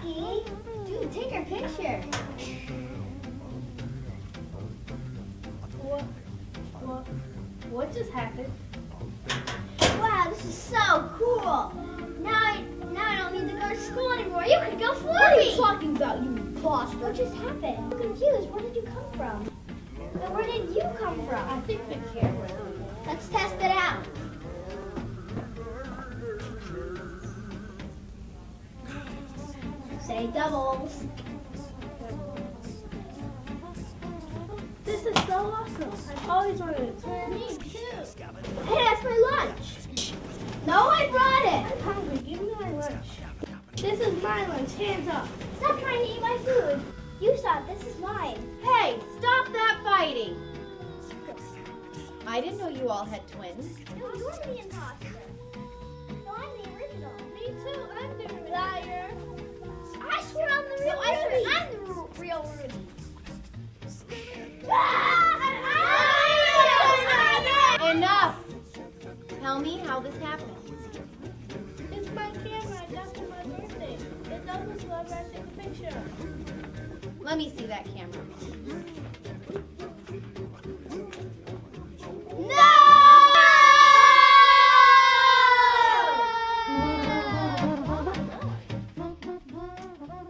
Dude, take our picture. What? What? What just happened? Wow, this is so cool. Now I now I don't need to go to school anymore. You can go for What are me. you talking about, you imposter? What just happened? I'm confused. Where did you come from? And where did you come from? I think the camera. Let's test it out. Say doubles. This is so awesome. I've always wanted twin. Me too. Hey, that's my lunch. No, I brought it. I'm hungry. Give me my lunch. This is my lunch. Hands up. Stop trying to eat my food. You stop. This is mine. Hey, stop that fighting! I didn't know you all had twins. No, Tell me how this happened. It's my camera. I got for my birthday. It doesn't whoever I take a picture. Let me see that camera. No!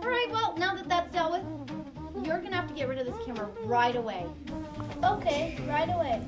All right, well, now that that's dealt with, you're gonna have to get rid of this camera right away. Okay, right away.